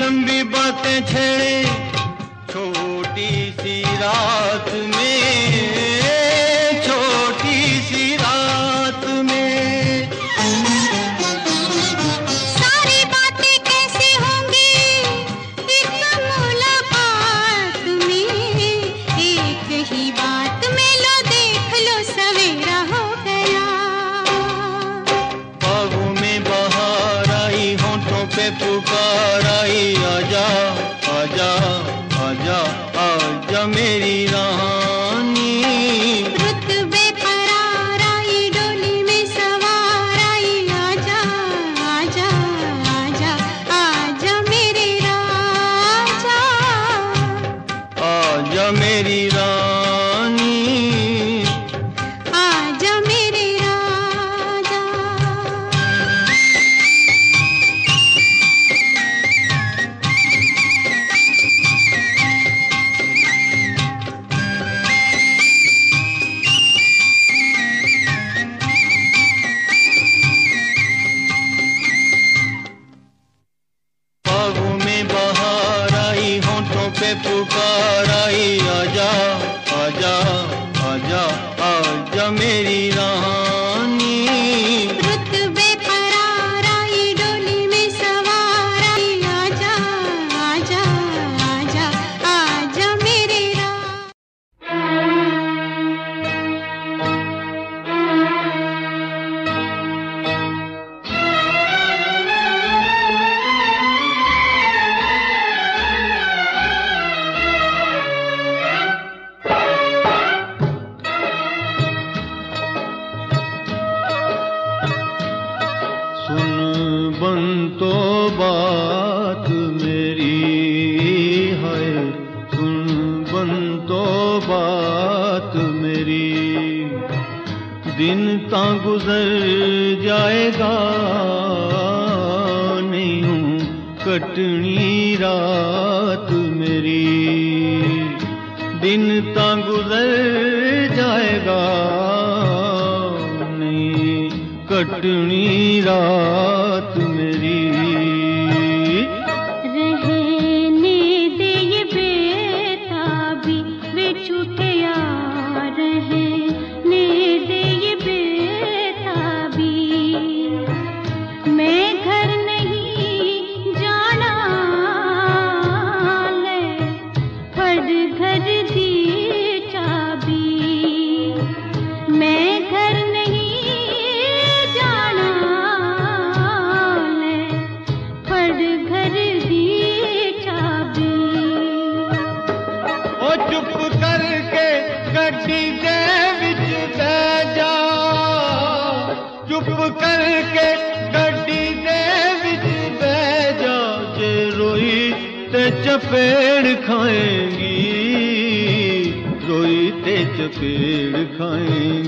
लंबी बातें छेड़े छोटी सी रात में गुजर जाएगा। नहीं हूँ कटनी रात मेरी। दिन ता गुजर जाएगा। नहीं कटनी रात पेड़ खाएँ।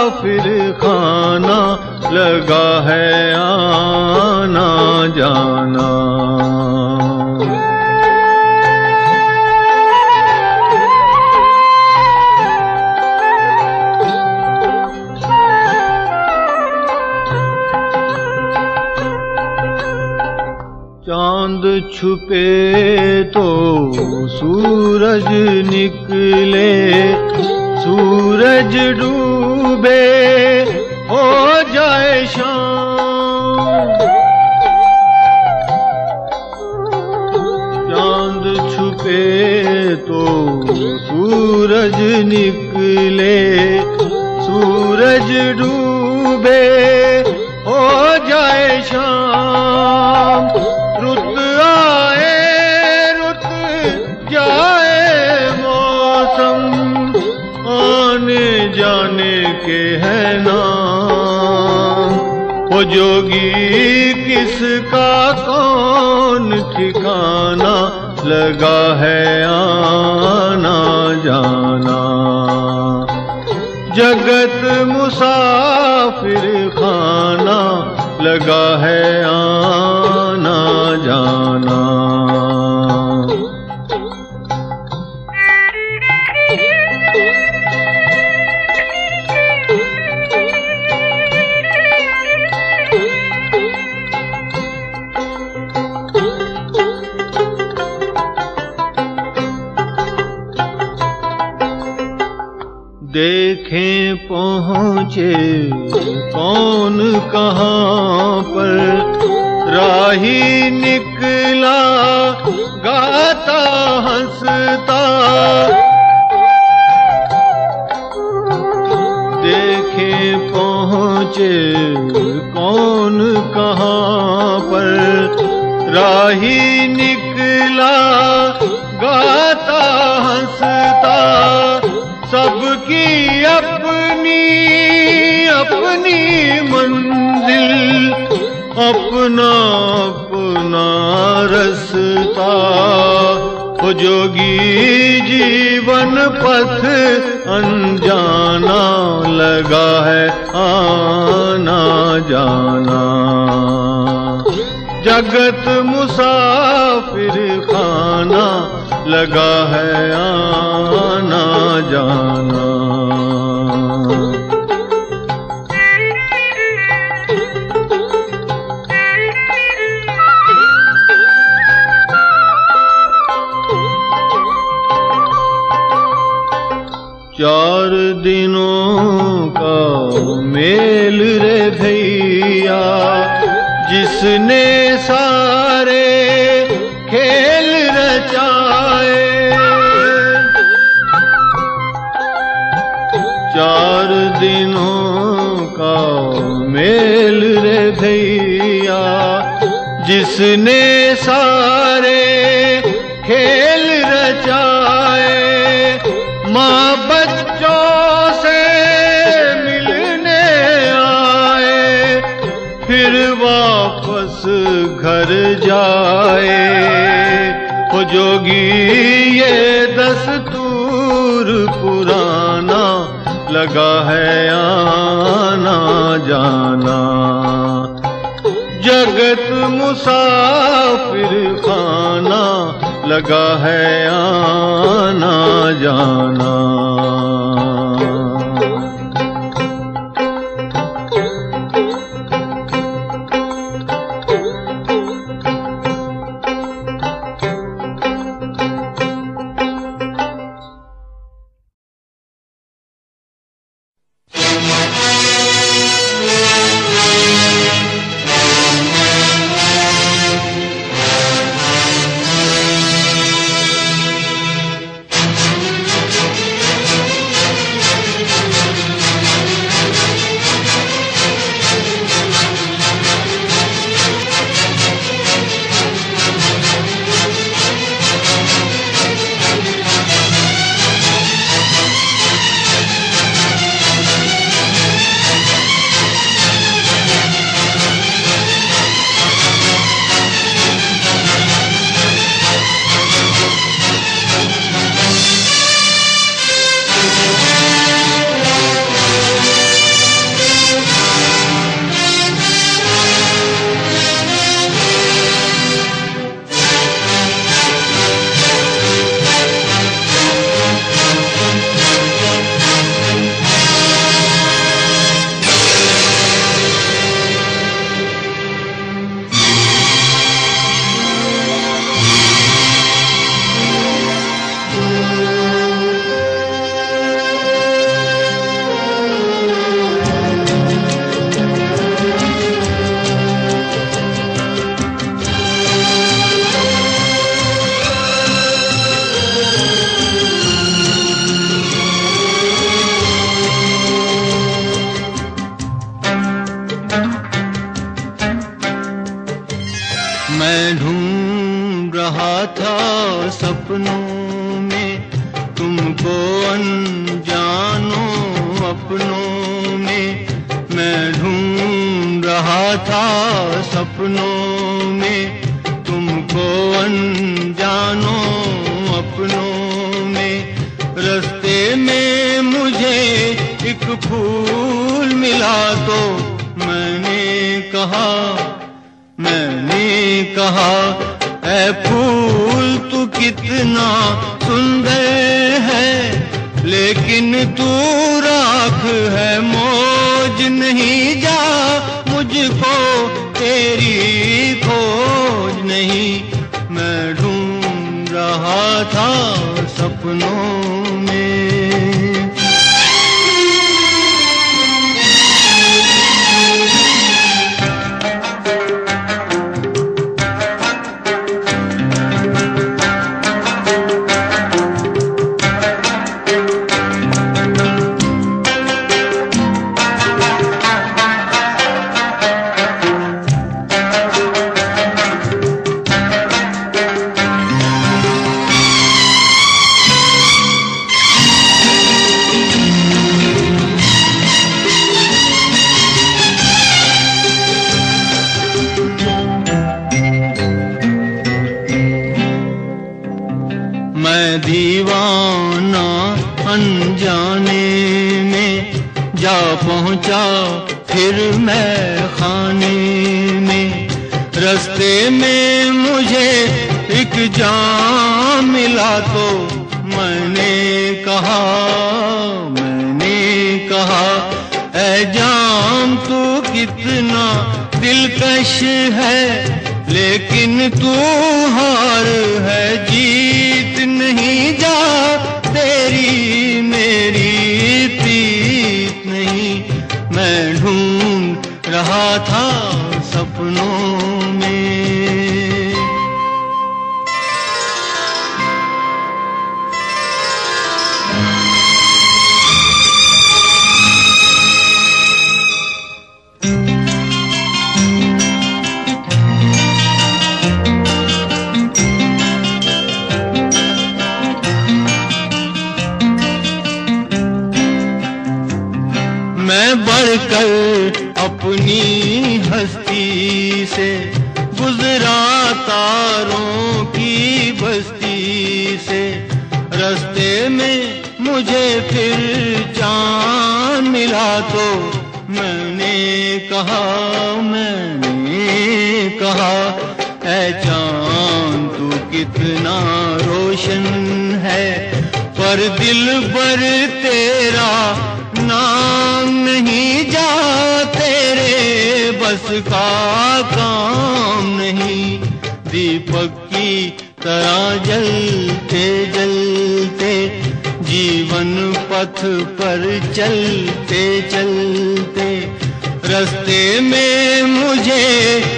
काफिर खाना लगा है आना जाना चांद छुपे तो सूरज निकले सूरज डूब जय शा चांद छुपे तो सूरज निकले सूरज डू जाने के है नाम। वो जोगी किसका, कौन ठिकाना लगा है आना जाना। जगत मुसाफिर खाना लगा है आना देखें पहुँचे कौन कहाँ पर राही निकला? अपना अपना रसता। वो जोगी जीवन पथ अनजाना लगा है, आना जाना। जगत मुसाफिर खाना लगा है, आना जाना। चार दिनों का मेल रे भैया, जिसने सारे खेल रचाए। चार दिनों का मेल रे भैया, जिसने सारे लगा है आना जाना। जगत मुसाफिर खाना लगा है आना जाना। था सपनों में। तुमको अनजानो अपनों में। मैं ढूंढ रहा था सपनों में। तुमको अनजानो अपनों में। रस्ते में मुझे एक फूल मिला तो मैंने कहा मैंने कहा, ऐ फूल कितना सुंदर है, लेकिन तू राख है, मौज नहीं जा मुझको, तेरी खोज नहीं। मैं ढूंढ रहा था सपनों खाने में, रस्ते में मुझे एक जाम मिला तो मैंने कहा मैंने कहा, ऐ जाम तू कितना दिलकश है, लेकिन तू हार है मैं बढ़कर अपनी हस्ती से गुजरा तारों की बस्ती से। रास्ते में मुझे फिर चाँद मिला तो मैंने कहा मैंने कहा, ऐ चाँद, तू कितना रोशन है, पर दिल पर तेरा नाम नहीं जा तेरे बस का काम नहीं। दीपक की तरह जलते जलते, जीवन पथ पर चलते चलते, रास्ते में मुझे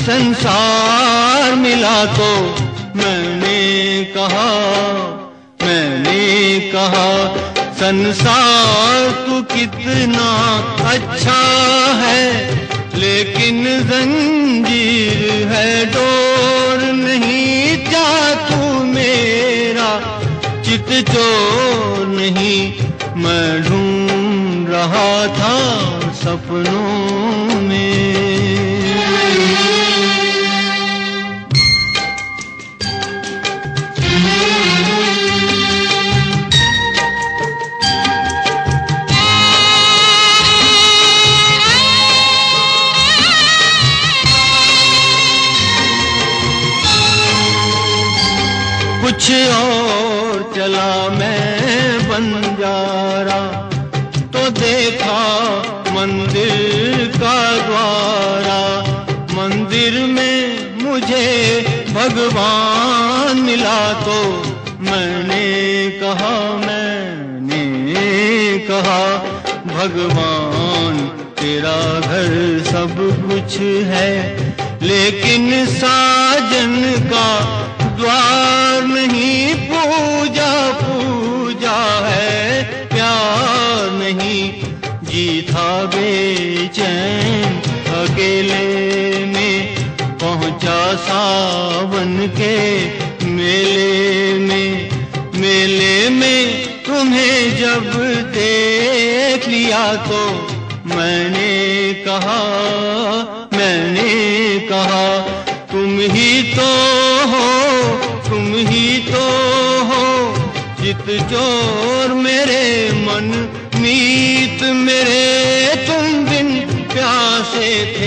संसार मिला तो मैंने कहा मैंने कहा संसार तू कितना अच्छा है, लेकिन जंजीर है, डोर नहीं जा तू मेरा चित चोर नहीं। मैं ढूंढ रहा था सपनों में। कुछ और चला मैं बंजारा। तो देखा मंदिर का द्वारा। मंदिर में मुझे भगवान मिला तो मैंने कहा मैंने कहा, भगवान तेरा घर सब कुछ है। लेकिन साजन का द्वार नहीं पूजा पूजा है प्यार नहीं जी था बेचैन अकेले में पहुँचा सावन के मेले में। मेले में तुम्हें जब देख लिया तो मैंने कहा मैंने कहा, तुम ही तो चित चोर मेरे मन मीत मेरे तुम बिन प्यासे थे।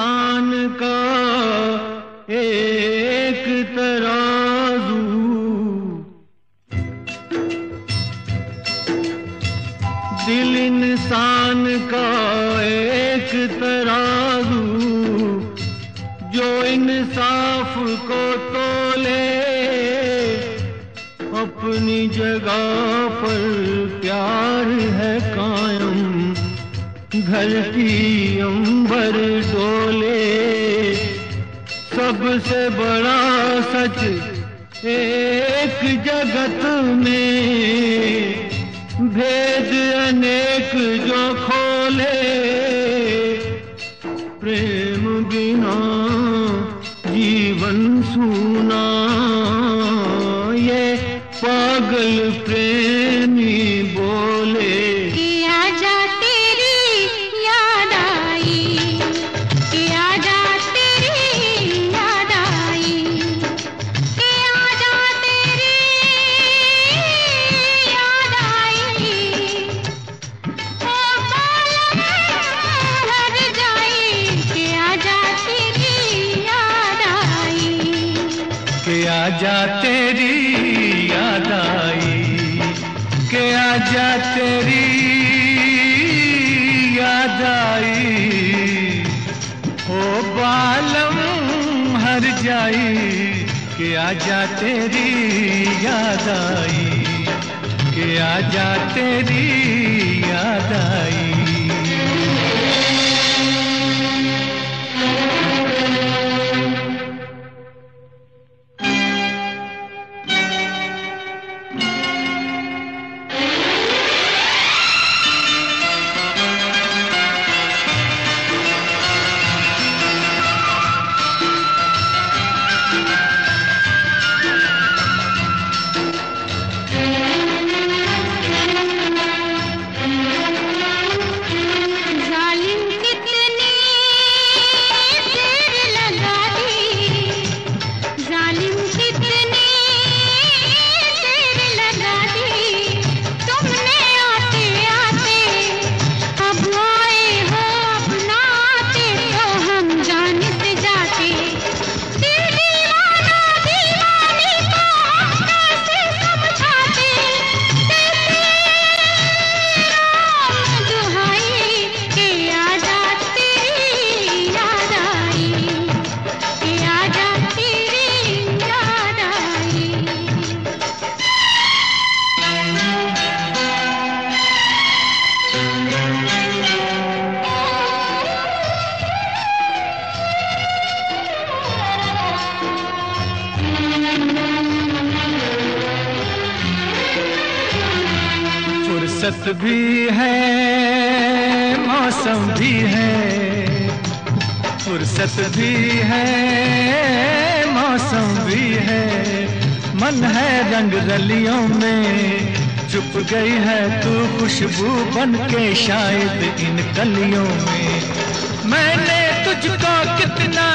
इंसान का एक तराजू। दिल इंसान का एक तराजू, जो इंसाफ को तोले, अपनी जगह पर प्यार है कायम धरती अंबर सबसे बड़ा सच एक जगत में भेद अनेक जो खोले तेरी याद आई के आजा तेरी फुर्सत भी है, मौसम भी है, फुर्सत भी है, मौसम भी है। मन है रंग रलियों में, चुप गई है तू खुशबू बन के शायद इन कलियों में। मैंने तुझको कितना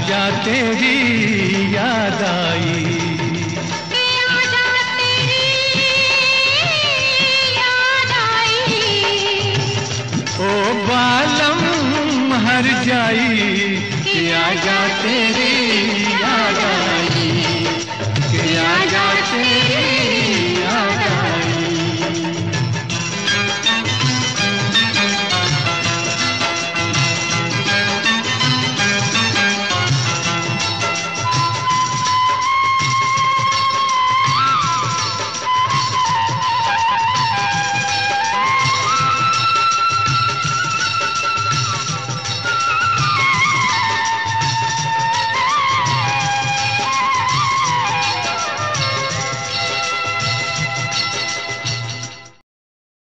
आजा तेरी याद आई।